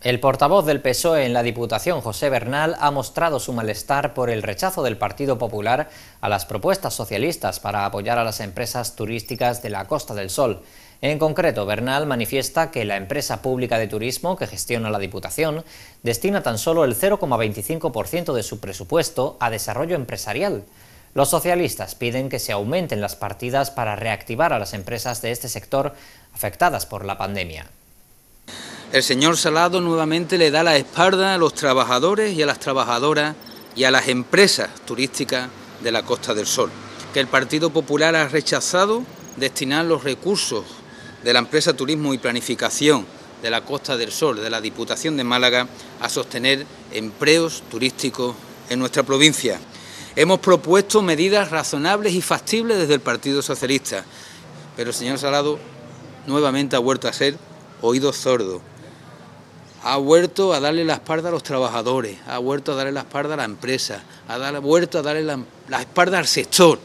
El portavoz del PSOE en la Diputación, José Bernal, ha mostrado su malestar por el rechazo del Partido Popular a las propuestas socialistas para apoyar a las empresas turísticas de la Costa del Sol. En concreto, Bernal manifiesta que la empresa pública de turismo que gestiona la Diputación destina tan solo el 0,25% de su presupuesto a desarrollo empresarial. Los socialistas piden que se aumenten las partidas para reactivar a las empresas de este sector afectadas por la pandemia. El señor Salado nuevamente le da la espalda a los trabajadores y a las trabajadoras y a las empresas turísticas de la Costa del Sol, que el Partido Popular ha rechazado destinar los recursos de la empresa Turismo y Planificación de la Costa del Sol, de la Diputación de Málaga, a sostener empleos turísticos en nuestra provincia. Hemos propuesto medidas razonables y factibles desde el Partido Socialista, pero el señor Salado nuevamente ha vuelto a ser oído sordo ha vuelto a darle la espalda a los trabajadores, ha vuelto a darle la espalda a la empresa, ha vuelto a darle la, la espalda al sector.